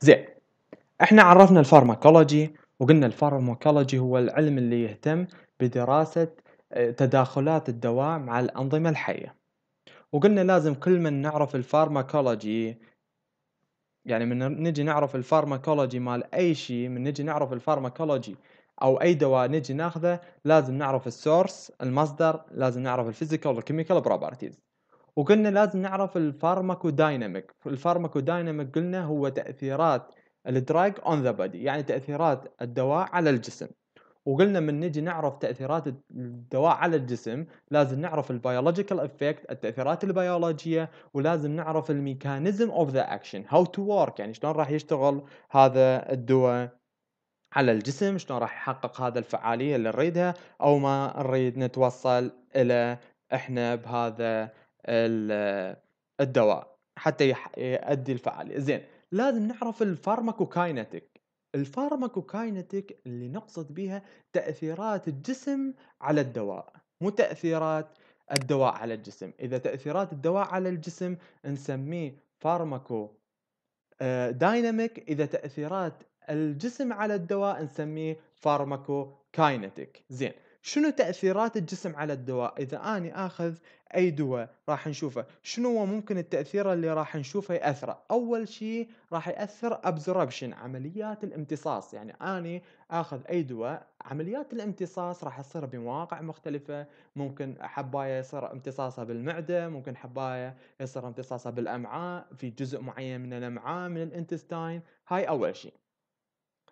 زين. إحنا عرفنا ال pharmacology وقلنا ال pharmacology هو العلم اللي يهتم بدراسة آه، تداخلات الدواء مع الأنظمة الحية. وقلنا لازم كل من نعرف ال pharmacology يعني من نجي نعرف ال pharmacology مال أي شيء من نجي نعرف ال pharmacology أو أي دواء نجي ناخذه لازم نعرف ال source المصدر لازم نعرف ال physical وال chemical properties وقلنا لازم نعرف ال pharmacodynamic. ال pharmacodynamic قلنا هو تأثيرات ال drug on the body يعني تأثيرات الدواء على الجسم. وقلنا من نجي نعرف تأثيرات الدواء على الجسم لازم نعرف ال biological effect التأثيرات البيولوجية ولازم نعرف ال mechanism of the action how to work يعني شلون راح يشتغل هذا الدواء على الجسم شلون راح يحقق هذا الفعالية اللي نريدها أو ما نريد نتوصل إلى إحنا بهذا الدواء حتى يؤدي الفعالية. زين لازم نعرف ال pharmacokinetic. ال pharmacokinetic اللي نقصد بها تأثيرات الجسم على الدواء مو تأثيرات الدواء على الجسم. إذا تأثيرات الدواء على الجسم نسميه pharmacodynamic. إذا تأثيرات الجسم على الدواء نسميه pharmacokinetic زين شنو تأثيرات الجسم على الدواء؟ إذا أني آخذ أي دواء راح نشوفه شنو هو ممكن التأثير اللي راح نشوفه يأثره؟ أول شيء راح يأثر absorption عمليات الامتصاص. يعني أني آخذ أي دواء عمليات الامتصاص راح تصير بمواقع مختلفة. ممكن حباية يصير امتصاصها بالمعدة ممكن حباية يصير امتصاصها بالأمعاء. في جزء معين من الأمعاء من ال intestine. هاي أول شيء.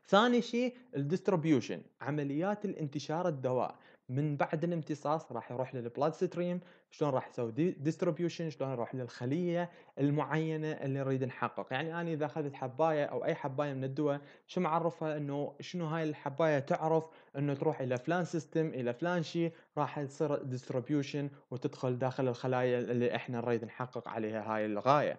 ثاني شيء ال distribution عمليات الانتشار الدواء. من بعد الامتصاص راح يروح لل blood stream شلون راح يسوي distribution شلون يروح للخلية المعينة اللي نريد نحقق. يعني أنا إذا أخذت حباية أو أي حباية من الدواء شو معرفها؟ إنه شنو هاي الحباية تعرف؟ إنه تروح إلى فلان system إلى فلان شيء راح يصير distribution وتدخل داخل الخلايا اللي إحنا نريد نحقق عليها هاي الغاية.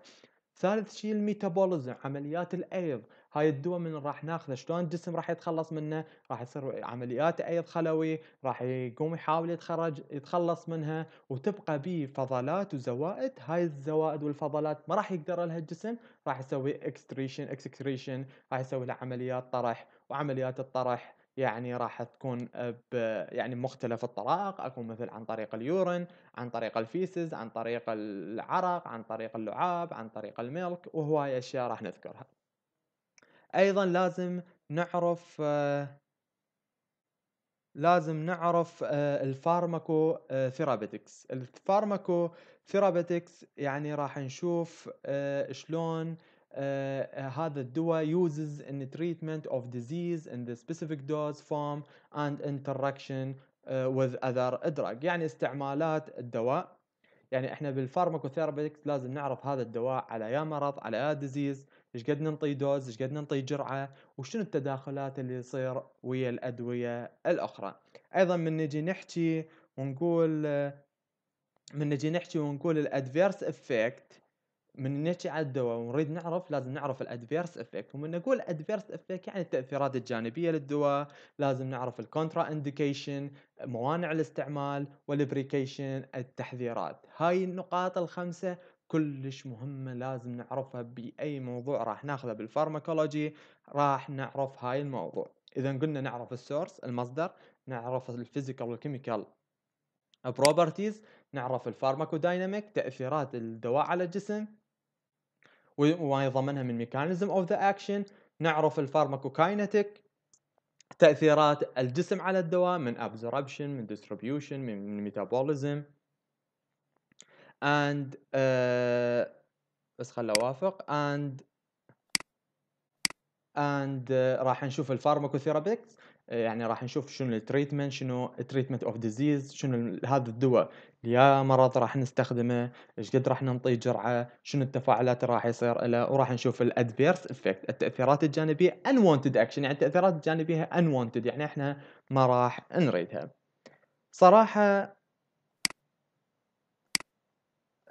ثالث شيء ال metabolism عمليات الايض هاي الدواء من راح ناخذه شلون الجسم راح يتخلص منه؟ راح يصير عمليات ايض خلوي راح يقوم يحاول يتخرج يتخلص منها وتبقى به فضلات وزوائد. هاي الزوائد والفضلات ما راح يقدر لها الجسم راح يسوي excretion excretion راح يسوي له عمليات طرح. وعمليات الطرح يعني راح تكون ب يعني مختلف الطرائق. أكون مثل عن طريق ال urine عن طريق ال feces عن طريق العرق عن طريق اللعاب عن طريق ال milk وهواي أشياء راح نذكرها. أيضا لازم نعرف لازم نعرف ال pharmacotherapeutics ال pharmacotherapeutics يعني راح نشوف شلون هذا الدواء uses in the treatment of disease in the specific dose form and interaction with other drug. يعني استعمالات الدواء. يعني إحنا بال pharmacotherapeutics لازم نعرف هذا الدواء على يا مرض على يا disease إيش قد ننطي dose إيش قد ننطي جرعة وشنو التداخلات اللي يصير ويا الأدوية الأخرى. أيضا من نجي نحكي ونقول من نجي نحكي ونقول ال adverse effect من نحكي على الدواء ونريد نعرف لازم نعرف ال adverse effect ومن نقول adverse effect يعني التأثيرات الجانبية للدواء لازم نعرف ال contraindication موانع الاستعمال وال precaution التحذيرات. هاي النقاط الخمسة كلش مهمة لازم نعرفها بأي موضوع راح ناخذه بال pharmacology راح نعرف هاي الموضوع. إذا قلنا نعرف ال source المصدر نعرف ال physical وال chemical properties نعرف ال pharmacodynamic تأثيرات الدواء على الجسم وما يضمنها من mechanism of the action نعرف ال pharmacokinetic تأثيرات الجسم على الدواء من absorption من distribution من metabolism and uh, بس خل أوافق and and uh, راح نشوف ال pharmacotherapeutics يعني راح نشوف شنو ال treatment شنو ال treatment of disease شنو هذا الدواء يا مرض راح نستخدمه إيش قد راح ننطيه جرعة شنو التفاعلات اللي راح يصير له وراح نشوف ال adverse effect التأثيرات الجانبية unwanted action يعني التأثيرات الجانبية unwanted يعني إحنا ما راح نريدها. صراحة آه،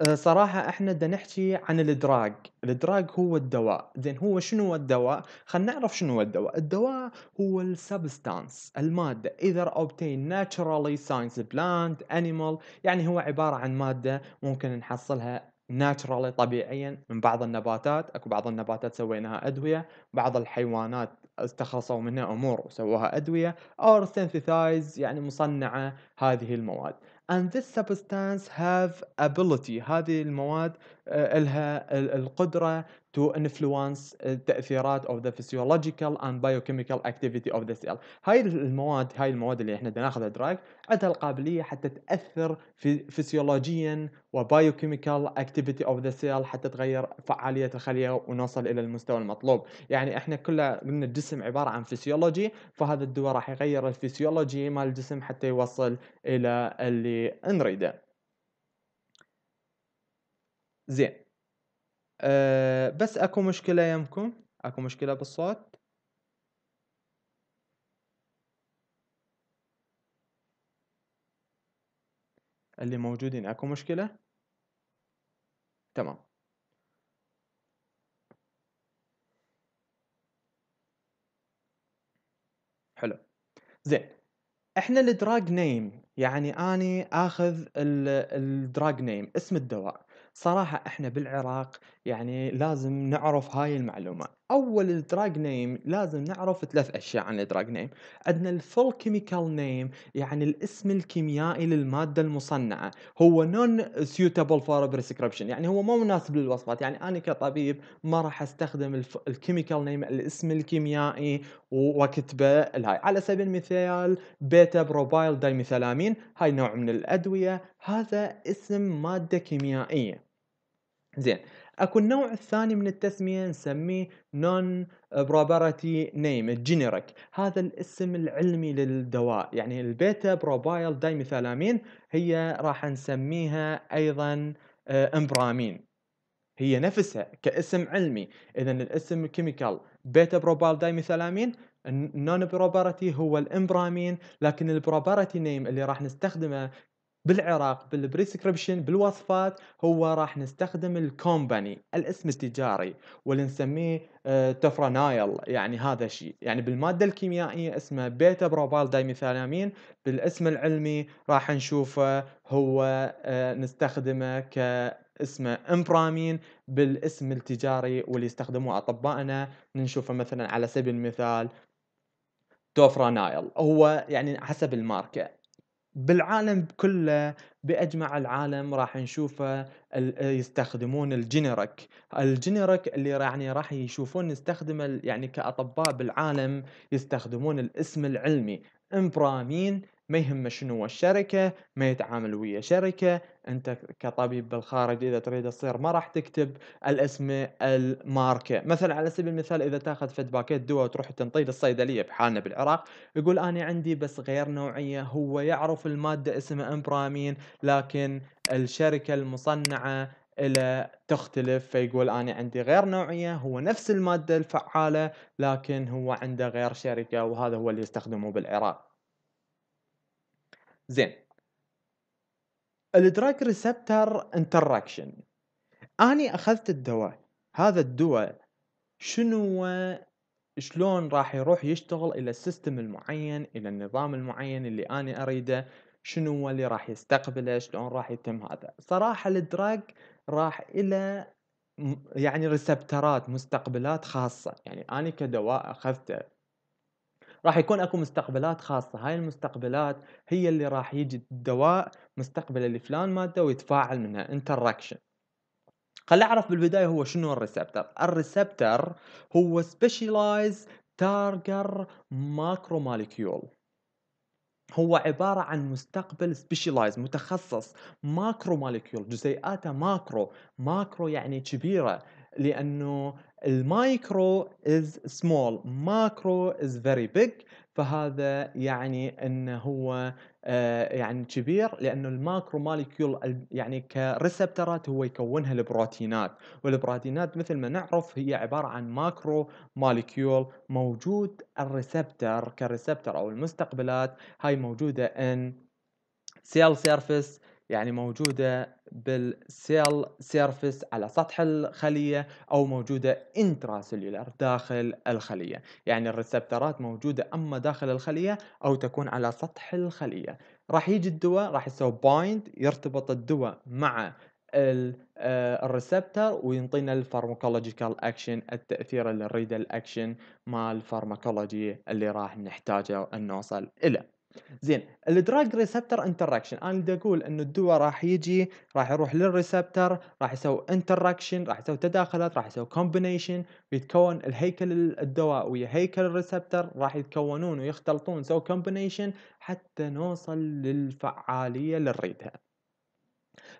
صراحة إحنا بدنا نحكي عن ال drug، ال drug هو الدواء، زين هو شنو الدواء؟ خلينا نعرف شنو الدواء، الدواء هو ال substance المادة. either obtained naturally science plant animal يعني هو عبارة عن مادة ممكن نحصلها naturally طبيعيًا من بعض النباتات، أكو بعض النباتات سويناها أدوية، بعض الحيوانات استخلصوا منها أمور وسووها أدوية. Or synthesize يعني مصنعة هذه المواد. and this substance have ability هذه المواد آآ إلها ال القدرة to influence التأثيرات of the physiological and biochemical activity of the cell هاي ال المواد هاي المواد اللي إحنا دا ناخذها drug عندها القابلية حتى تأثر في فسيولوجيًا وbiochemical activity of the cell حتى تغيّر فعالية الخلية ونوصل إلى المستوى المطلوب، يعني إحنا كلّه قلنا الجسم عبارة عن physiology فهذا الدوا راح يغيّر الphysiology مال الجسم حتى يوصل إلى اللي نريده. زين. آآ بس أكو مشكلة يمكم؟ أكو مشكلة بالصوت؟ اللي موجودين أكو مشكلة؟ تمام. حلو. زين. إحنا الdrug name يعني أني آخذ ال الdrug name اسم الدواء، صراحة إحنا بالعراق يعني لازم نعرف هاي المعلومة، أول الdrug name لازم نعرف 3 أشياء عن الdrug name، عندنا الfull chemical name يعني الاسم الكيميائي للمادة المصنعة، هو non suitable for prescription. يعني هو مو مناسب للوصفات، يعني أنا كطبيب ما راح الف الchemical name الاسم الكيميائي وأكتبه الهاي، على سبيل المثال beta propyl dimethylamine هاي نوع من الأدوية، هذا اسم مادة كيميائية. زين، أكو النوع الثاني من التسمية نسميه non proprietary name ال generic هذا الاسم العلمي للدواء، يعني ال beta propyl dimethylamine هي راح نسميها أيضًا آآ إمبرامين. هي نفسها كاسم علمي، إذًا الاسم ال chemical beta propyl dimethylamine ال non proprietary هو الإمبرامين، لكن ال proprietary name اللي راح نستخدمه بالعراق بال prescription بالوصفات هو راح نستخدم ال company الاسم التجاري واللي نسميه آآ Tofranil يعني هذا الشيء، يعني بالمادة الكيميائية اسمه beta propyl dimethylamine بالاسم العلمي راح نشوفه هو آآ نستخدمه كاسمه إمبرامين بالاسم التجاري واللي يستخدموه أطبائنا نشوفه مثلًا على سبيل المثال توفرانايل هو يعني حسب الماركة. بالعالم كله بأجمع العالم راح نشوفه يستخدمون الgeneric الgeneric اللي يعني راح يشوفون نستخدمه يعني كأطباء بالعالم يستخدمون الاسم العلمي. إمبرامين ما يهمه شنو الشركة، ما يتعامل ويا شركة، أنت كطبيب بالخارج إذا تريد تصير ما راح تكتب الاسم الماركة، مثلًا على سبيل المثال إذا تأخذ فد باكيت دوا وتروح تنطيه للصيدلية بحالنا بالعراق، يقول أني عندي بس غير نوعية، هو يعرف المادة اسمها إمبرامين لكن الشركة المصنعة إلها تختلف، فيقول أنا عندي غير نوعية، هو نفس المادة الفعالة لكن هو عنده غير شركة وهذا هو اللي يستخدموه بالعراق. زين. الdrug receptor interaction. أني أخذت الدوا، هذا الدوا شنو شلون راح يروح يشتغل إلى الsystem المعين، إلى النظام المعين اللي أني أريده، شنو اللي راح يستقبله، شلون راح يتم هذا، صراحة الdrug راح إلى م يعني ريسبترات مستقبلات خاصة، يعني أني كدواء أخذته راح يكون أكو مستقبلات خاصة، هاي المستقبلات هي اللي راح يجي الدواء مستقبله لفلان مادة ويتفاعل منها interaction. خلّي أعرف بالبداية هو شنو ال receptor، ال receptor هو specialized target macromolecule. هو عبارة عن مستقبل specialized متخصص macro molecule جزيئاته macro، macro يعني كبيرة لأنه ال micro is small macro is very big. فهذا يعني إنه هو آآ يعني كبير لأنه ال macro molecule ال يعني ك receptor ات هو يكونها البروتينات، والبروتينات مثل ما نعرف هي عبارة عن macro molecule موجود ال receptor ك receptor أو المستقبلات. هاي موجودة in cell surface يعني موجودة بال cell surface على سطح الخلية أو موجودة intracellular داخل الخلية، يعني ال receptor ات موجودة أما داخل الخلية أو تكون على سطح الخلية، راح يجي الدوا راح يسوي bind يرتبط الدوا مع ال receptor وينطينا ال pharmacological action التأثير اللي نريده الاكشن مال ال pharmacology اللي راح نحتاجه ان نوصل إليه. زين ال drug receptor interaction أنا بدي أقول إنه الدواء راح يجي راح يروح لل receptor راح يسوي interaction راح يسوي تداخلات راح يسوي combination ويتكون الهيكل الدواء ويا هيكل ال receptor راح يتكونون ويختلطون يسوي combination حتى نوصل للفعالية اللي نريدها.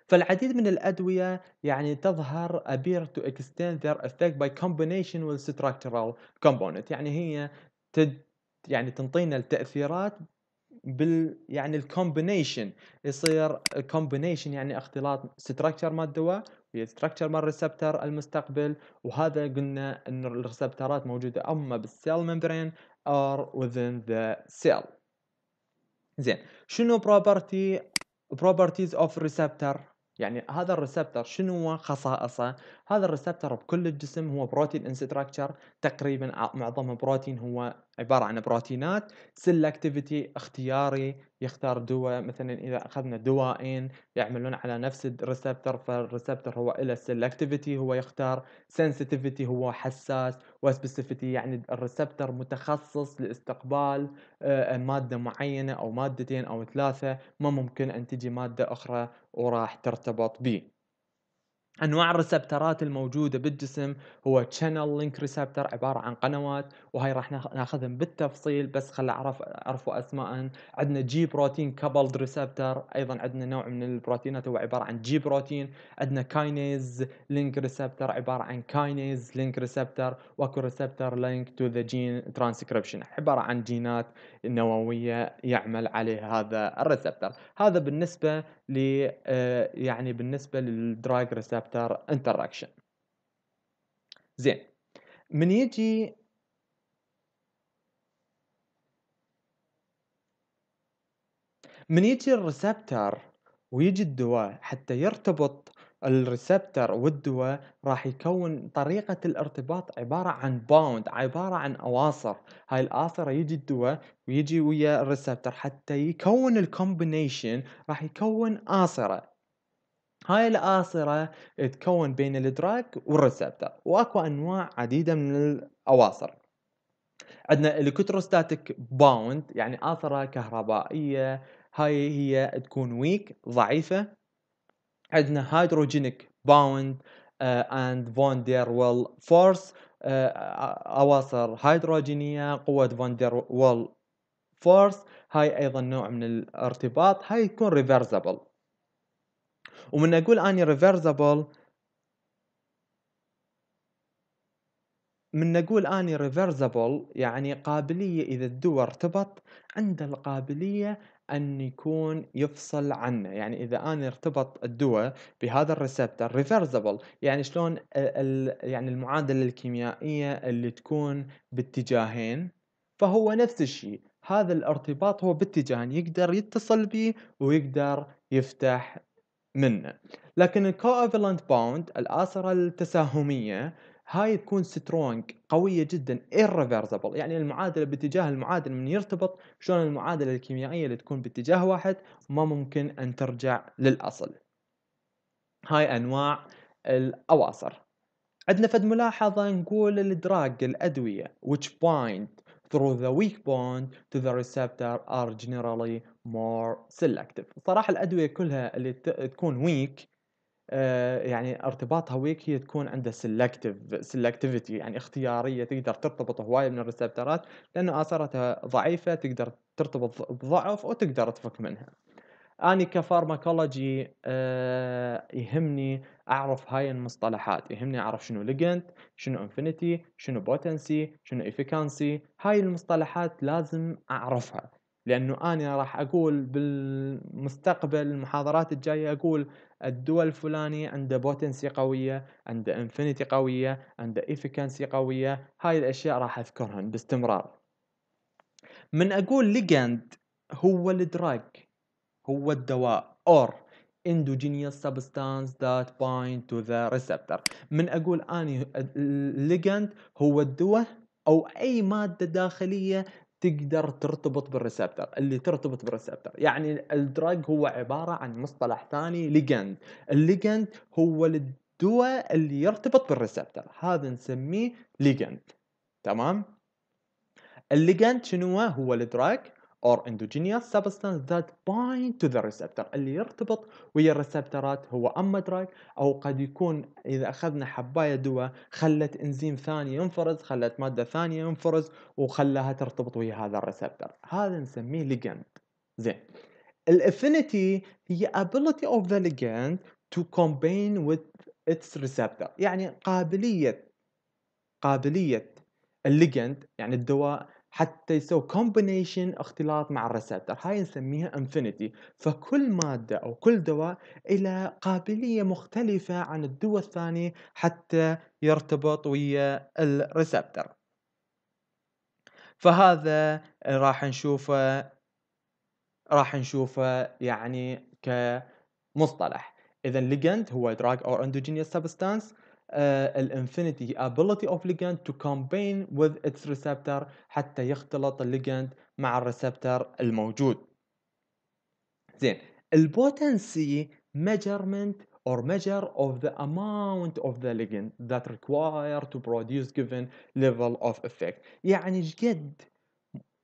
فالعديد من الأدوية يعني تظهر appear to extend their effect by combination with structural component يعني هي تد يعني تنطينا التأثيرات بال يعني ال combination يصير combination يعني اختلاط structure مال الدواء ويا structure مال ال receptor المستقبل وهذا قلنا انه ال receptor ات موجودة أما بال cell membrane or within the cell. زين شنو property properties of receptor يعني هذا ال receptor شنو هو؟ خصائصه؟ هذا ال receptor بكل الجسم هو protein in structure تقريبا معظمه بروتين هو عبارة عن بروتينات selectivity اختياري يختار دواء مثلا إذا أخذنا دواءين يعملون على نفس ال receptor فال receptor هو له selectivity هو يختار sensitivity هو حساس و specificity يعني ال receptor متخصص لاستقبال آه، مادة معينة أو مادتين أو ثلاثة ما ممكن أن تجي مادة أخرى وراح ترتبط به أنواع ال receptor ات الموجودة بالجسم هو channel link receptor عبارة عن قنوات وهي راح ناخذهم بالتفصيل بس خل اعرف اعرفوا اسماء. عندنا G protein coupled receptor أيضا عندنا نوع من البروتينات هو عبارة عن G protein عندنا kinase link receptor عبارة عن kinase link receptor واكو ريسبتر لينك تو ذا جين ترانسكريبشن عبارة عن جينات نووية يعمل عليها هذا ال receptor. هذا بالنسبة ل آه، يعني بالنسبة لل drug receptor interaction. زين من يجي من يجي ال receptor ويجي الدواء حتى يرتبط ال receptor والدواء راح يكون طريقة الارتباط عبارة عن bond عبارة عن أواصر. هاي الآصرة يجي الدواء ويجي ويا ال receptor حتى يكون ال combination راح يكون آصرة هاي الآصرة تكون بين ال drug وال receptor وأكو أنواع عديدة من الأواصر. عندنا electrostatic bond يعني آصرة كهربائية. هاي هي تكون weak ضعيفة. عندنا hydrogenic bond and Van der Waals force أواصر هيدروجينيه قوة Van der Waals force هاي أيضا نوع من الارتباط هاي تكون reversible ومن أقول أني reversible من نقول أني reversible يعني قابلية إذا الدواء ارتبط عنده القابلية أن يكون يفصل عنه. يعني إذا أنا ارتبط الدواء بهذا ال receptor reversible يعني شلون يعني المعادلة الكيميائية اللي تكون باتجاهين فهو نفس الشيء. هذا الارتباط هو باتجاهين يقدر يتصل به ويقدر يفتح منه. لكن ال covalent bond الآصرة التساهمية هاي تكون strong قوية جدا irreversible. يعني المعادلة باتجاه المعادل من يرتبط شلون المعادلة الكيميائية اللي تكون باتجاه واحد ما ممكن أن ترجع للأصل. هاي أنواع الأواصر. عندنا فد ملاحظة نقول ال drug الأدوية which bind through the weak bond to the receptor are generally more selective. صراحة الأدوية كلها اللي تكون weak يعني ارتباطها weak هي تكون عندها selective selectivity يعني اختيارية تقدر ترتبط هواية من ال receptor ات لأنه آصرتها ضعيفة تقدر ترتبط بضعف وتقدر تفك منها. أني ك pharmacology أه يهمني أعرف هاي المصطلحات يهمني أعرف شنو ligand شنو affinity شنو potency شنو efficacy هاي المصطلحات لازم أعرفها لأنه أنا راح أقول بالمستقبل المحاضرات الجاية أقول الدواء الفلاني عنده potency قوية عنده affinity قوية عنده efficacy قوية. هاي الأشياء راح أذكرهن باستمرار. من أقول ligand هو ال drug هو الدواء or endogenous substance that bind to the receptor. من أقول أني ال ligand هو الدواء أو أي مادة داخلية تقدر ترتبط بال receptor اللي ترتبط بال receptor يعني ال drug هو عبارة عن مصطلح ثاني ligand. ال ligand هو الدواء اللي يرتبط بال receptor هذا نسميه ligand. تمام؟ ال ligand شنو هو؟ ال drug or endogenous substance that bind to the receptor. اللي يرتبط ويا ال receptor ات هو أما drug أو قد يكون إذا أخذنا حباية دواء خلت إنزيم ثاني ينفرز خلت مادة ثانية ينفرز وخلاها ترتبط ويا هذا ال receptor هذا نسميه ligand زين. ال affinity هي ability of the ligand to combine with its receptor. يعني قابلية قابلية ال ligand يعني الدواء حتى يسوي combination اختلاط مع ال receptor هاي نسميها affinity فكل مادة أو كل دواء إلى قابلية مختلفة عن الدواء الثاني حتى يرتبط ويا ال receptor فهذا راح نشوفه راح نشوفه يعني كمصطلح. اذا ligand هو drug or endogenous substance. الانفينيتي ability of ligand to combine with its receptor حتى يختلط الليجند مع الريسبتر الموجود زين البوتنسي measurement or measure of the amount of the ligand that require to produce given level of effect يعني إيش قد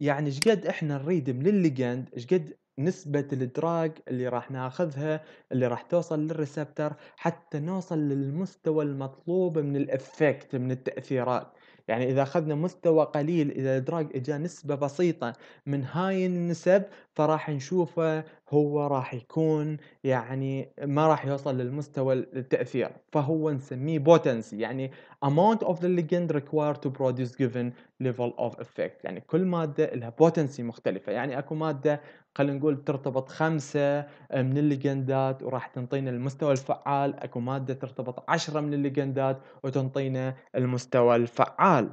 يعني إيش قد إحنا نريد من ال ligand إيش قد نسبة ال drug اللي راح ناخذها اللي راح توصل لل receptor حتى نوصل للمستوى المطلوب من ال effect من التأثيرات. يعني إذا أخذنا مستوى قليل إذا ال drug إجا نسبة بسيطة من هاي النسب فراح نشوفه هو راح يكون يعني ما راح يوصل للمستوى التأثير فهو نسميه potency يعني amount of the ligand required to produce given level of effect. يعني كل مادة لها potency مختلفة. يعني أكو مادة خلينا نقول ترتبط خمسة من ال ligand ات وراح تنطينا المستوى الفعال أكو مادة ترتبط عشرة من ال ligand ات وتنطينا المستوى الفعال.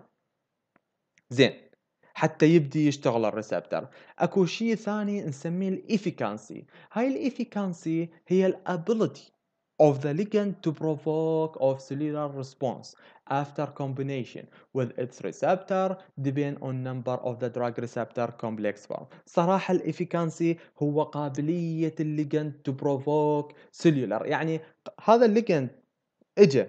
زين. حتى يبدي يشتغل ال receptor. أكو شيء ثاني نسميه ال efficacy. هاي ال efficacy هي ال ability of the ligand to provoke of cellular response after combination with its receptor depend on number of the drug receptor complex form. صراحة ال efficacy هو قابلية ال ligand to provoke cellular يعني هذا ال ligand اجى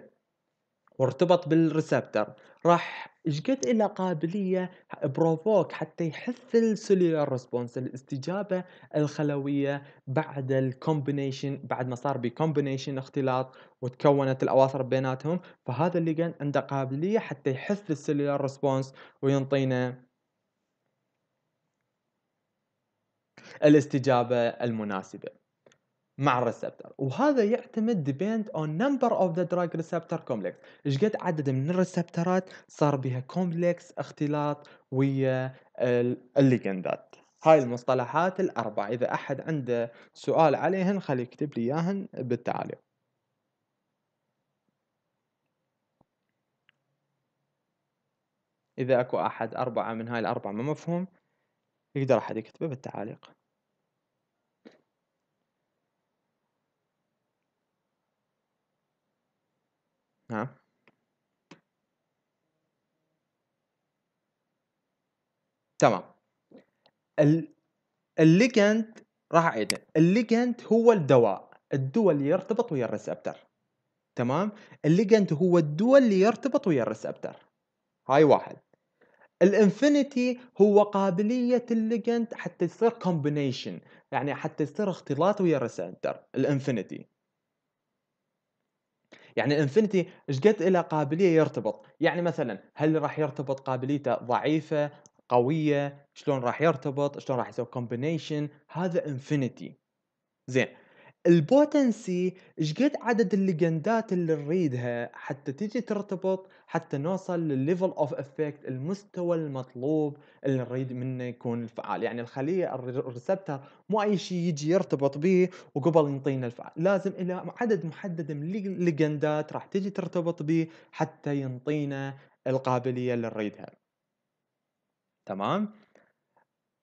وارتبط بال receptor. راح إيش قد له قابلية provoke حتى يحث ال cellular response الاستجابة الخلوية بعد ال combination بعد ما صار ب combination اختلاط وتكونت الأواصر بيناتهم. فهذا اللي كان عنده قابلية حتى يحث ال cellular response وينطينا الاستجابة المناسبة. مع ال receptor. وهذا يعتمد depend on number of the drug receptor complex. إيش قد عدد من ال receptor ات صار بها complex اختلاط ويا الليجندات هاي المصطلحات الأربعة. إذا أحد عنده سؤال عليهن خلي يكتب لي إياهن بالتعاليق إذا أكو أحد أربعة من هاي الأربعة ما مفهوم يقدر أحد يكتبه بالتعاليق نعم. تمام. ال ال ligand راح أعيد. ال ligand هو الدواء. الدواء اللي يرتبط ويا ال receptor. تمام؟ ال ligand هو الدواء اللي يرتبط ويا ال receptor. هاي واحد. ال affinity هو قابلية ال ligand حتى يصير combination يعني حتى يصير اختلاط ويا ال receptor. ال affinity. يعني ال affinity إيش قد له قابلية يرتبط؟ يعني مثلا هل راح يرتبط قابليته ضعيفة قوية؟ شلون راح يرتبط؟ شلون راح يسوي combination هذا affinity زين. ال potency إيش قد عدد ال ligand ات اللي نريدها حتى تيجي ترتبط حتى نوصل للل level of effect المستوى المطلوب اللي نريد منه يكون الفعال. يعني الخلية ال receptor مو أي شيء يجي يرتبط به وقبل ينطينا الفعال. لازم إلى عدد محدد من ال ligand ات راح تيجي ترتبط به حتى ينطينا القابلية اللي نريدها. تمام؟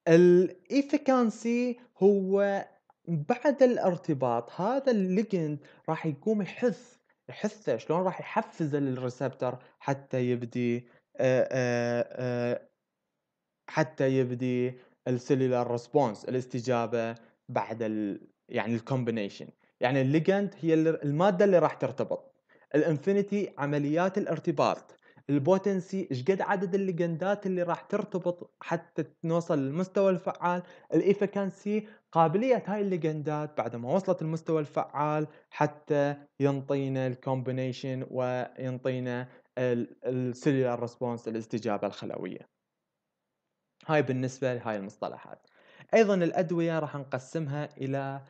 ال efficacy هو بعد الارتباط هذا ال ligand راح يقوم يحث يحثه شلون راح يحفزه لل receptor حتى يبدي حتى يبدي ال cellular response الاستجابة بعد ال يعني ال combination يعني ال ligand هي ال المادة اللي راح ترتبط. ال affinity عمليات الارتباط. ال potency إيش قد عدد ال ligand ات اللي راح ترتبط حتى نوصل للمستوى الفعال؟ ال efficacy قابلية هاي ال ligand ات بعد ما وصلت المستوى الفعال حتى ينطينا ال combination وينطينا ال cellular response الاستجابة الخلوية. هاي بالنسبة لهاي المصطلحات. أيضا الأدوية راح نقسمها إلى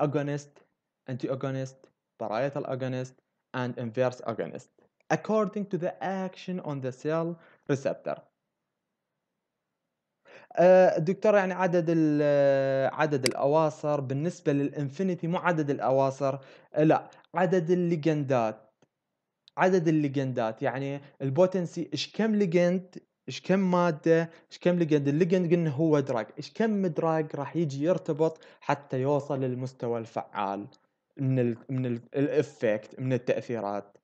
agonist antagonist partial agonist and inverse agonist. According to the action on the cell receptor. الدكتور يعني عدد عدد الأواصر بالنسبة لل affinity مو عدد الأواصر لأ عدد ال ligand ات. عدد ال ligand ات يعني ال potency إيش كم ligand إيش كم مادة إيش كم ligand. ال ligand قلنا هو drug. إيش كم drug راح يجي يرتبط حتى يوصل للمستوى الفعال من ال من ال effect من التأثيرات.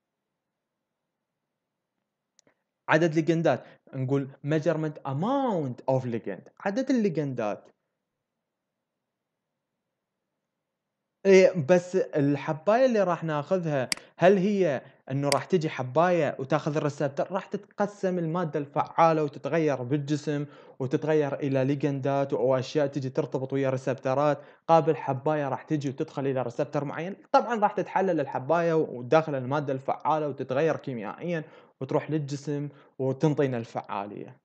عدد ligandات. نقول measurement amount of ligand عدد ال ligandات. إيه بس الحباية اللي راح ناخذها هل هي إنه راح تجي حباية وتاخذ الريسبتر راح تتقسم المادة الفعالة وتتغير بالجسم وتتغير إلى ليجندات أو اشياء تجي ترتبط ويا ريسبترات قابل حباية راح تجي وتدخل إلى ريسبتر معين. طبعا راح تتحلل الحباية وداخل المادة الفعالة وتتغير كيميائيا وتروح للجسم وتنطينا الفعالية.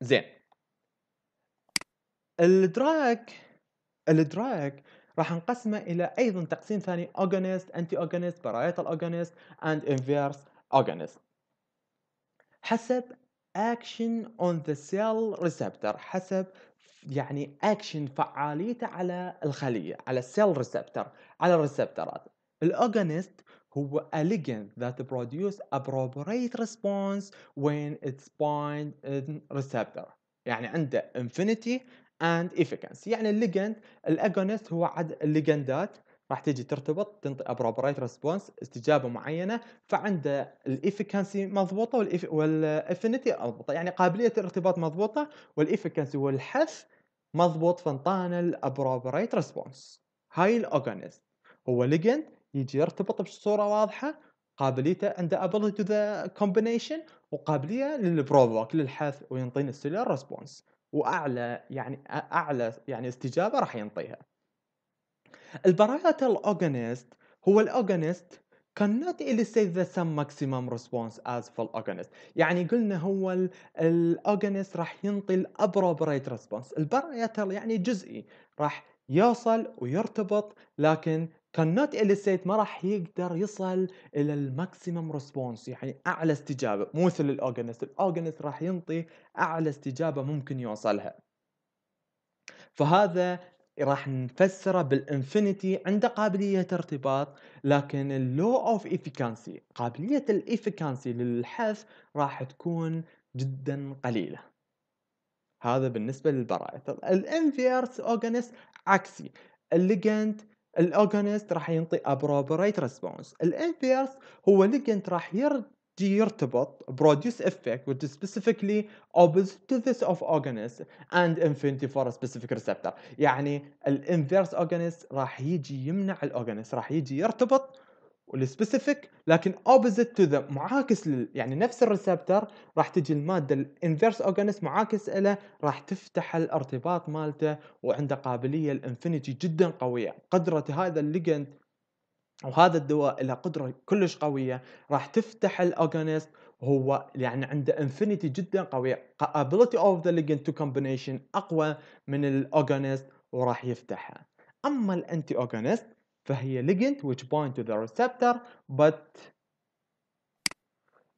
زين. الدراك الدراك راح نقسمه إلى أيضا تقسيم ثاني agonist anti agonist parietal agonist and inverse agonist. حسب action on the cell receptor حسب يعني action فعاليته على الخلية على السيل ريسبتر على الريسبترات الاغونست هو a ligand that produce appropriate response when it's bind in receptor. يعني عنده affinity and efficacy. يعني ال ligand ال agonist هو عد ال ligandات راح تيجي ترتبط تنطي appropriate response استجابة معينة فعنده ال efficacy مضبوطة وال affinity مضبوطه يعني قابلية الارتباط مضبوطة وال efficacy والحث مضبوط فانطانا ال appropriate response هاي ال agonist هو ligand يجي يرتبط بصورة واضحة قابليته عنده ability to the combination وقابلية لل provoke للحث وينطينا ال cellular response وأعلى يعني أعلى يعني استجابة راح ينطيها. ال partial agonist هو ال agonist cannot elicit the same maximum response as full agonist. يعني قلنا هو ال agonist راح ينطي ال appropriate response ال partial يعني جزئي راح يوصل ويرتبط لكن cannot elicit ما راح يقدر يصل إلى ال maximum response يعني أعلى استجابة مو مثل ال agonist ال agonist راح ينطي أعلى استجابة ممكن يوصلها. فهذا راح نفسره بال affinity عنده قابلية ارتباط لكن ال low of efficacy قابلية ال efficacy للحث راح تكون جدا قليلة. هذا بالنسبة لل partial ال inverse agonist عكسي. ال ligand ال agonist راح ينطي appropriate response ال inverse هو ligand راح يرجي يرتبط produce effect which is specifically opposite to this of agonist and affinity for a يعني ال inverse agonist راح يجي يمنع ال agonist راح يجي يرتبط وال specific لكن opposite to the معاكس لل يعني نفس ال receptor راح تجي المادة ال inverse agonist معاكس له راح تفتح الارتباط مالته وعنده قابلية ال affinity جدا قوية. قدرة هذا ال ligand وهذا الدواء له قدرة كلش قوية راح تفتح ال agonist هو يعني عنده affinity جدا قوية. ability of the ligand to combination أقوى من ال agonist وراح يفتحها أما ال antagonist فهي ligand which bind to the receptor but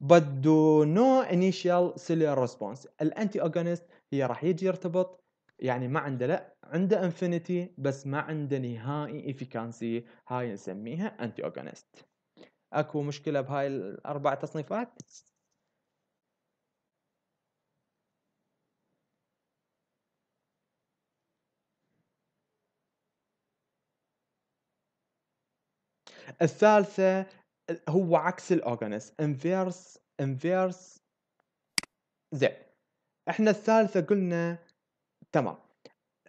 but do no initial cellular response. ال antagonist هي راح يجي يرتبط يعني ما عنده لا عنده affinity بس ما عنده نهائي efficacy هاي نسميها anti أكو مشكلة بهاي الأربع تصنيفات؟ الثالثة هو عكس ال agonist inverse inverse زين. إحنا الثالثة قلنا تمام،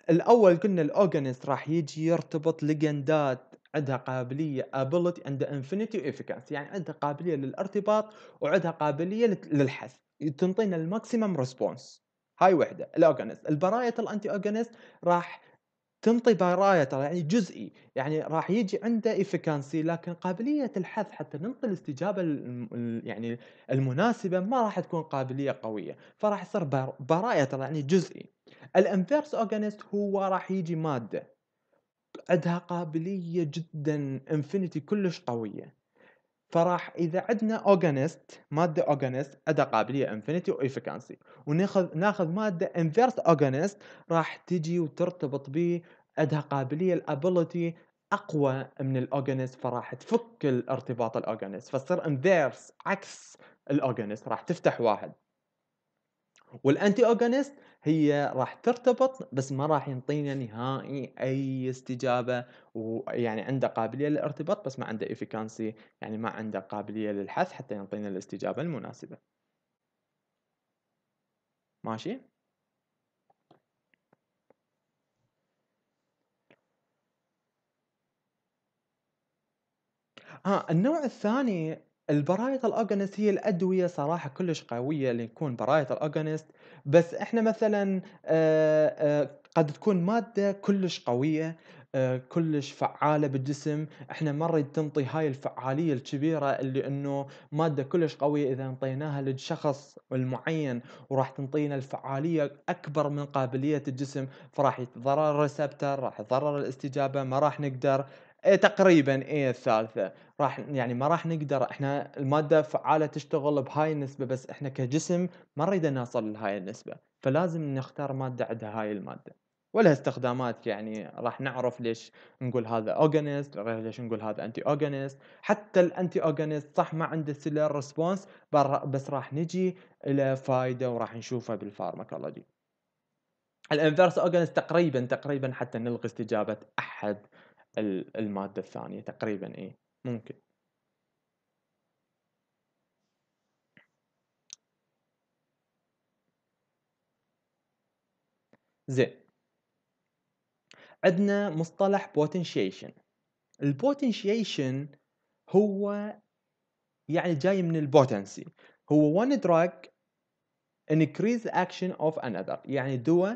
الأول قلنا ال agonist راح ييجي يرتبط ligandات عندها قابلية ability عندها affinity و efficacy يعني عندها قابلية للارتباط وعندها قابلية للحث، تنطينا ال maximum response. هاي وحدة ال agonist، ال partial ال antagonist راح تنطي براية ترى يعني جزئي، يعني راح ييجي عنده efficacy لكن قابلية الحث حتى ننطي الاستجابة ال ال يعني المناسبة ما راح تكون قابلية قوية، فراح يصير بر براية ترى يعني جزئي. الinverse agonist هو راح ييجي مادة عندها قابلية جدًا infinity كلش قوية، فراح إذا عندنا agonist مادة agonist عندها قابلية infinity وefficacy وناخذ ناخذ مادة inverse agonist راح تيجي وترتبط بيه عندها قابلية ال ability أقوى من ال agonist فراح تفك الارتباط ال agonist فتصير inverse عكس ال agonist راح تفتح واحد. وال antagonist هي راح ترتبط بس ما راح ينطينا نهائي أي استجابة ويعني عنده قابلية للارتباط بس ما عنده efficacy يعني ما عنده قابلية للحث حتى يعطينا الاستجابة المناسبة. ماشي؟ آه النوع الثاني البراية الأجونست هي الأدوية صراحة كلش قوية اللي تكون براية الأجونست بس إحنا مثلًا آآ آآ قد تكون مادة كلش قوية آآ كلش فعّالة بالجسم، إحنا ما نريد تنطي هاي الفعالية الكبيرة اللي إنه مادة كلش قوية إذا انطيناها للشخص المعين وراح تنطينا الفعالية أكبر من قابلية الجسم، فراح يتضرر الreceptor راح يتضرر الاستجابة، ما راح نقدر. تقريبًا إيه الثالثة. راح يعني ما راح نقدر إحنا المادة فعّالة تشتغل بهاي النسبة، بس إحنا كجسم ما نريد نوصل لهاي النسبة، فلازم نختار مادة عندها هاي المادة، ولها استخدامات يعني راح نعرف ليش نقول هذا غير ليش نقول هذا anti agonist حتى الanti agonist صح ما عنده response بر بس راح نجي إله فايدة وراح نشوفها بالpharmacology. الinverse agonist تقريبًا، تقريبًا حتى نلغي استجابة أحد ال المادة الثانية تقريبًا إيه. ممكن. زين. عندنا مصطلح potentiation الpotentiation هو يعني جاي من الpotency هو one drug increase action of another يعني دوا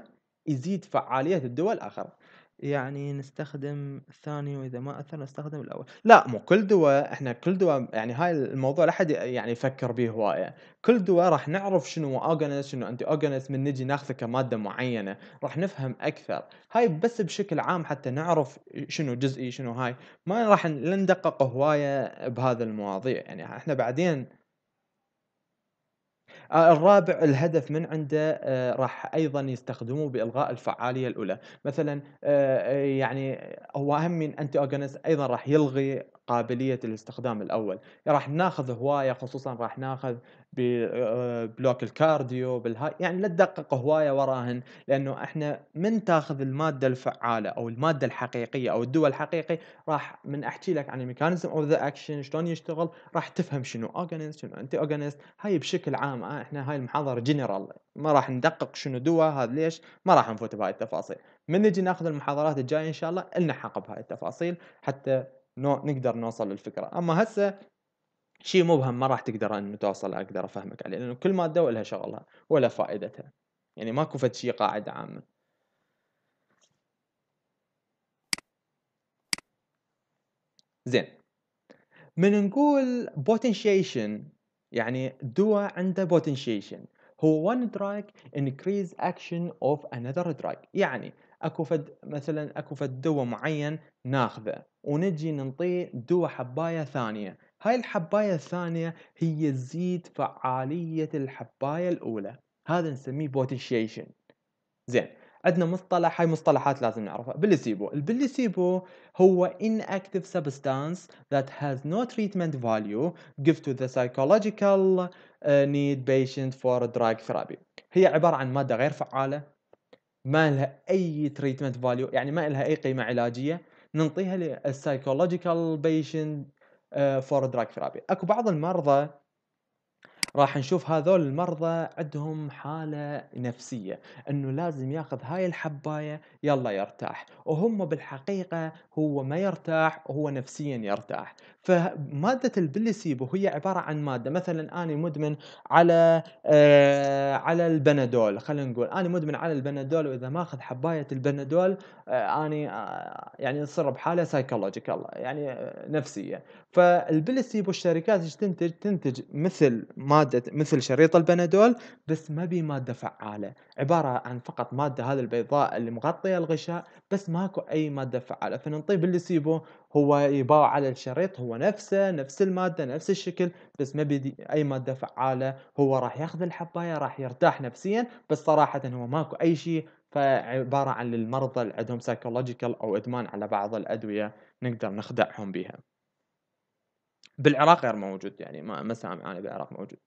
يزيد فعالية الدواء الآخر. يعني نستخدم الثاني وإذا ما أثر نستخدم الأول، لأ مو كل دوا إحنا كل دوا يعني هاي الموضوع لا أحد يعني يفكر به هواية، كل دوا راح نعرف شنو agonist شنو anti agonist من نجي ناخذه كمادة معينة، راح نفهم أكثر، هاي بس بشكل عام حتى نعرف شنو جزئي شنو هاي، ما راح ندقق هواية بهذا المواضيع. يعني إحنا بعدين الرابع الهدف من عنده آآ راح أيضًا يستخدموه بإلغاء الفعالية الأولى، مثلًا آآ يعني هو أهم من anti agonist أيضًا راح يلغي قابلية الاستخدام الأول، راح ناخذ هواية خصوصًا راح ناخذ ب آآ block ال cardio بالهاي يعني لا تدقق هواية وراهن، لأنه إحنا من تاخذ المادة الفعالة أو المادة الحقيقية أو الدوا الحقيقي راح من أحكي لك عن ال mechanism of the action شلون يشتغل راح تفهم شنو agonist شنو antagonist هاي بشكل عام آه إحنا هاي المحاضرة general ما راح ندقق شنو دوا هذا ليش؟ ما راح نفوت بهاي التفاصيل، من نجي ناخذ المحاضرات الجاية إن شاء الله نلحق بهاي التفاصيل حتى نو نقدر نوصل للفكرة، أما هسه شيء مبهم ما راح تقدر أن توصل أقدر أفهمك عليه، لأنه كل مادة ولها شغلها ولا فائدتها، يعني ماكو فد شي قاعدة عامة. زين، من نقول potentiation يعني دوا عنده potentiation. هو one drug increase action of another drug. يعني أكو فد مثلا أكو فد دوا معين ناخذه ونجي ننطيه دوا حباية ثانية. هاي الحباية الثانية هي تزيد فعالية الحباية الأولى. هذا نسميه potentiation. زين عندنا مصطلح هاي مصطلحات لازم نعرفها. بالليسيبو البليسيبو هو inactive substance that has no treatment value give to the psychological uh, need patient for drug therapy. هي عبارة عن مادة غير فعالة ما لها أي treatment value يعني ما لها أي قيمة علاجية. ننطيها لل psychological patient آه، for drug therapy أكو بعض المرضى راح نشوف هذول المرضى عندهم حالة نفسية إنه لازم ياخذ هاي الحباية يلا يرتاح. وهم بالحقيقة هو ما يرتاح وهو نفسيا يرتاح. فمادة البليسيبو هي عبارة عن مادة مثلا أنا مدمن على آه على البنادول. خلينا نقول أنا مدمن على البنادول وإذا ما أخذ حباية البنادول آه أنا آه يعني أصير بحالة psychological يعني آه نفسية. فالبلسيب والشركات إيش تنتج؟ تنتج مثل مادة مثل شريط البنادول بس ما بيه مادة فعالة، عبارة عن فقط مادة هذه البيضاء اللي مغطية الغشاء بس ماكو أي مادة فعالة، فننطيه بالليسيبو هو يباع على الشريط هو نفسه نفس المادة نفس الشكل بس ما بيدي أي مادة فعالة، هو راح ياخذ الحباية راح يرتاح نفسيًا بس صراحةً هو ماكو أي شيء فعبارة عن للمرضى اللي عندهم psychological أو إدمان على بعض الأدوية نقدر نخدعهم بيها. بالعراق غير موجود يعني ما ما سامع أنا بالعراق موجود.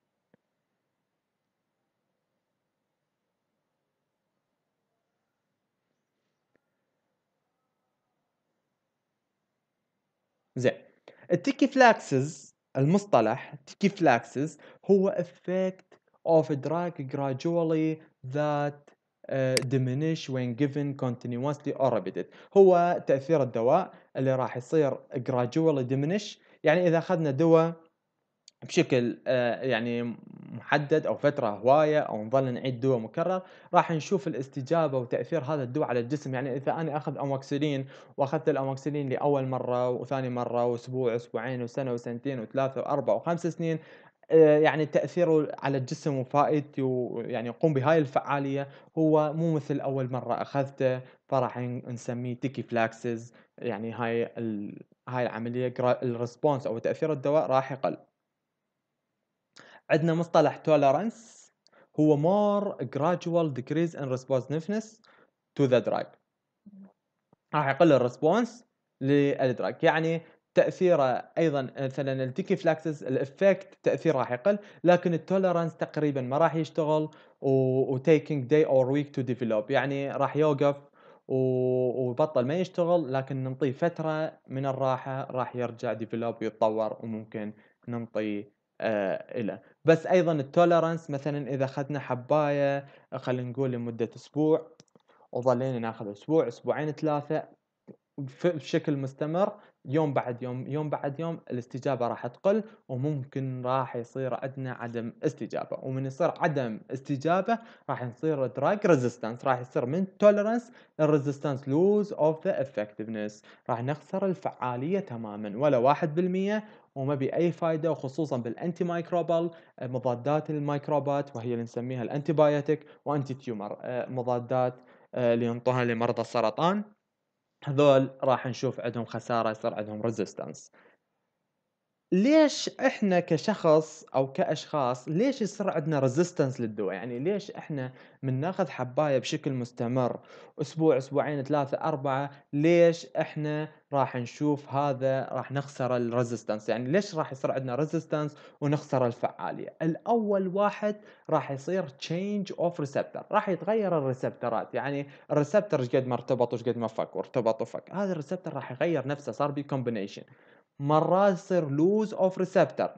زين. ال tachyphylaxis المصطلح tachyphylaxis هو effect of drug gradually that uh, diminish when given continuously or repeated. هو تأثير الدواء اللي راح يصير gradually diminish. يعني إذا أخذنا دواء بشكل آه، يعني محدد أو فترة هواية أو نظل نعيد دوا مكرر راح نشوف الاستجابة وتأثير هذا الدواء على الجسم. يعني إذا أنا أخذ أموكسيلين وأخذت الأموكسيلين لأول مرة وثاني مرة وأسبوع أسبوعين وسنة وسنتين وثلاثة وأربع وخمس سنين آه، يعني تأثيره على الجسم وفائدته ويعني يقوم بهاي الفعالية هو مو مثل أول مرة أخذته. فراح نسميه tachyphylaxis. يعني هاي. هاي العملية ال response أو تأثير الدواء راح يقل. عندنا مصطلح tolerance هو more gradual decrease in responsiveness to the drug. راح يقل ال response لل drug يعني تأثيره أيضا مثلا ال tachyphylaxis ال effect تأثيره راح يقل لكن ال tolerance تقريبا ما راح يشتغل و taking day or week to develop يعني راح يوقف وبطل ما يشتغل لكن ننطيه فترة من الراحة راح يرجع develop ويتطور وممكن ننطيه آه له بس أيضا ال tolerance مثلا إذا أخذنا حباية خلينا نقول لمدة أسبوع وظلينا ناخذ أسبوع أسبوعين ثلاثة بشكل مستمر يوم بعد يوم يوم بعد يوم الاستجابة راح تقل وممكن راح يصير عندنا عدم استجابة. ومن يصير عدم استجابة راح يصير drug resistance راح يصير من tolerance ال resistance loss of the effectiveness راح نخسر الفعالية تماما ولا 1% وما بأي فائدة وخصوصا بال antimicrobial مضادات الميكروبات وهي اللي نسميها ال antibiotic و anti tumor مضادات آه، اللي ينطوها لمرضى السرطان. هذول راح نشوف عندهم خسارة يصير عندهم resistance ليش إحنا كشخص أو كأشخاص ليش يصير عندنا resistance للدوا؟ يعني ليش إحنا من ناخذ حباية بشكل مستمر أسبوع، أسبوعين، ثلاثة، أربعة، ليش إحنا راح نشوف هذا راح نخسر ال resistance؟ يعني ليش راح يصير عندنا resistance ونخسر الفعالية؟ الأول واحد راح يصير change of receptor راح يتغير ال receptorات، يعني ال receptor إيش قد ما ارتبط وإيش قد ما فك وارتبط وفك، هذا ال receptor راح يغير نفسه صار بي combination. مرات يصير loss of receptor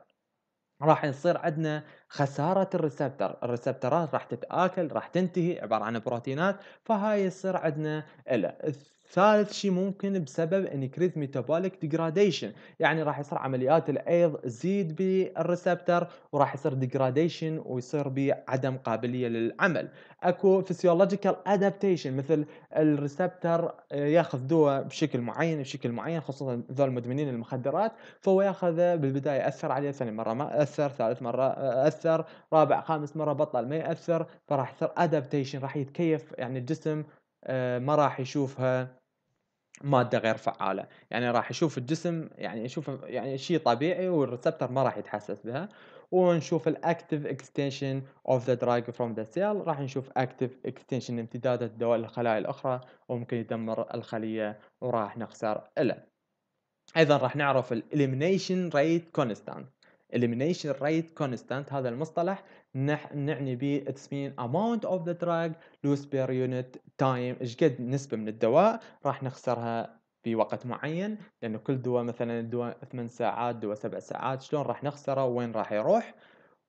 راح يصير عندنا خسارة ال receptor ال receptorات راح تتآكل راح تنتهي عبارة عن بروتينات فهاي يصير عندنا إلا ثالث شيء ممكن بسبب increase metabolic degradation يعني راح يصير عمليات الأيض تزيد بال receptor وراح يصير degradation ويصير بعدم قابلية للعمل. أكو physiological adaptation مثل ال receptor ياخذ دواء بشكل معين بشكل معين خصوصا ذول مدمنين المخدرات فهو ياخذه بالبداية اثر عليه ثاني مرة ما اثر ثالث مرة آه، اثر رابع خامس مرة بطل ما يأثر فراح يصير adaptation راح يتكيف يعني الجسم آه، ما راح يشوفها مادة غير فعالة، يعني راح يشوف الجسم يعني يشوف يعني شيء طبيعي وال receptor ما راح يتحسس بها، ونشوف ال active extension of the drug from the cell راح نشوف active extension امتداد الدواء للخلايا الأخرى وممكن يدمر الخلية وراح نخسر إله. أيضا راح نعرف ال elimination rate constant elimination rate constant هذا المصطلح. نح نعني به its mean amount of the drug loose per unit time. إيش قد نسبة من الدواء؟ راح نخسرها في وقت معين لأنه كل دواء مثلا الدواء 8 ساعات دواء 7 ساعات شلون راح نخسره؟ وين راح يروح؟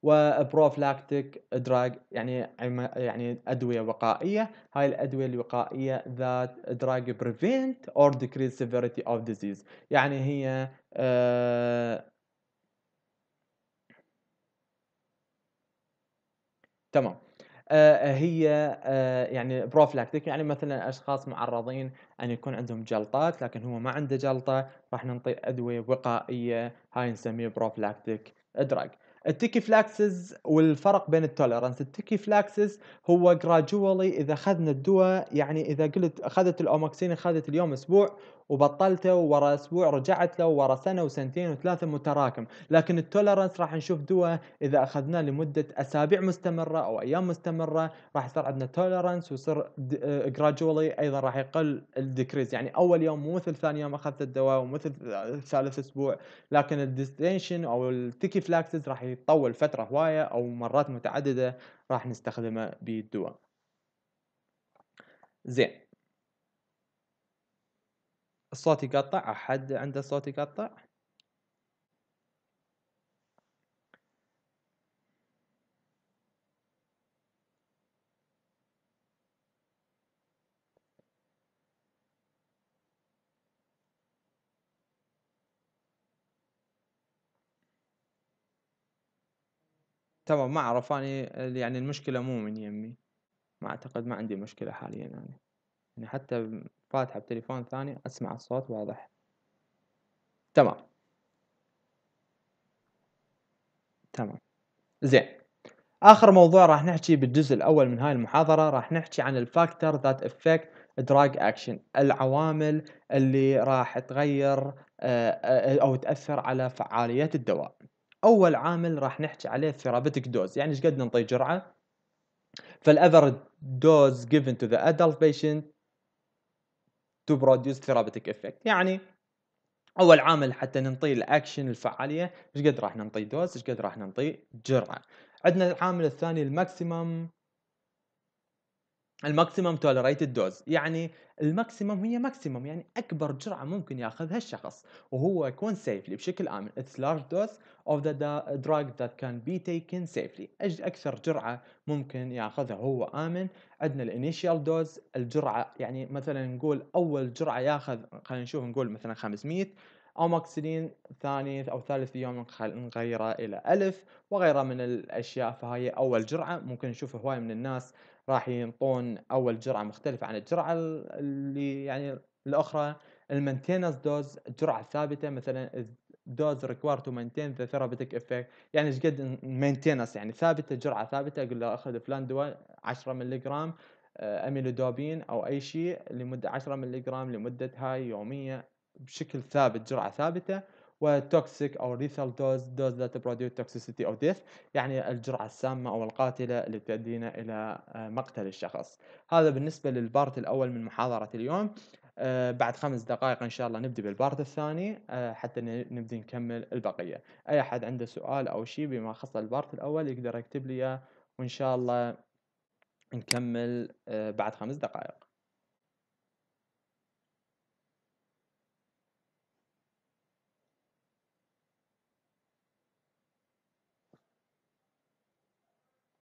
وprophylactic drug يعني يعني أدوية وقائية، هاي الأدوية الوقائية that drug prevent or decrease severity of disease. يعني هي تمام. آآ هي آآ يعني prophylactic يعني مثلًا أشخاص معرّضين أن يكون عندهم جلطات، لكن هو ما عنده جلطة، راح ننطيه أدوية وقائية، هاي نسميه prophylactic drug. الtachyphylaxis والفرق بين الtolerance، الtachyphylaxis هو gradually إذا أخذنا الدوا يعني إذا قلت أخذت الأموكسيلين أخذت اليوم أسبوع وبطّلته ورا أسبوع رجعت له ورا سنة وسنتين و3 متراكم، لكن الtolerance راح نشوف دوا إذا أخذناه لمدة أسابيع مستمرة أو أيام مستمرة راح يصير عندنا tolerance ويصير آآ gradually أيضًا راح يقل الdecrease يعني أول يوم مو مثل ثاني يوم أخذت الدوا ومثل ثالث أسبوع، لكن الdestination أو الtachyphylaxis راح يطوّل فترة هواية أو مرات متعددة راح نستخدمه بالدوا. زين. الصوت يقطّع، أحد عنده الصوت يقطّع؟ تمام، ما أعرف أني يعني المشكلة مو من يمي، ما أعتقد ما عندي مشكلة حاليًا أنا، يعني حتى فاتحة بتليفون ثاني أسمع الصوت واضح. تمام. تمام. زين. آخر موضوع راح نحكي بالجزء الأول من هاي المحاضرة راح نحكي عن الfactor that affect drug action العوامل اللي راح تغيّر آآ آآ أو تأثّر على فعالية الدواء. أول عامل راح نحكي عليه therapeutic dose يعني إيش قد ننطي جرعة فال average dose given to the adult patient to produce therapeutic effect. يعني أول عامل حتى ننطيه الأكشن الفعالية إيش قد راح ننطيه dose إيش قد راح ننطيه؟ جرعة. عندنا العامل الثاني ال maximum. ال Maximum tolerated dose يعني ال Maximum هي Maximum يعني أكبر جرعة ممكن ياخذها الشخص، وهو يكون safely بشكل large dose of the da drug that can be taken safely. أج أكثر جرعة ممكن ياخذها وهو آمن. عندنا الinitial dose الجرعة يعني مثلًا نقول أول جرعة ياخذ خلينا نشوف نقول مثلًا 500 أموكسيلين ثاني أو ثالث يوم نغيره إلى 1000 وغيرها من الأشياء، فهاي أول جرعة ممكن نشوف هواية من الناس راح ينطون أول جرعة مختلفة عن الجرعة ال اللي يعني الأخرى. الmaintenance dose الجرعة الثابتة مثلًا dose required to maintain the therapeutic effect يعني إيش قد maintenance يعني ثابتة جرعة ثابتة أقول له أخذ فلان دوا 10 مليجرام آآ أميلودوبين أو أي شيء لمدة 10 مليجرام لمدة هاي يومية بشكل ثابت جرعة ثابتة. وtoxic أو lethal dose dose that produce toxicity or death يعني الجرعة السامة أو القاتلة اللي تؤدينا إلى آآ مقتل الشخص. هذا بالنسبة لل part الأول من محاضرة اليوم. آآ بعد 5 دقائق إن شاء الله نبدي بال part الثاني آآ حتى ن نبدي نكمل البقية. أي أحد عنده سؤال أو شي بما يخص ال part الأول يقدر يكتب لي إياه وإن شاء الله نكمل بعد 5 دقائق.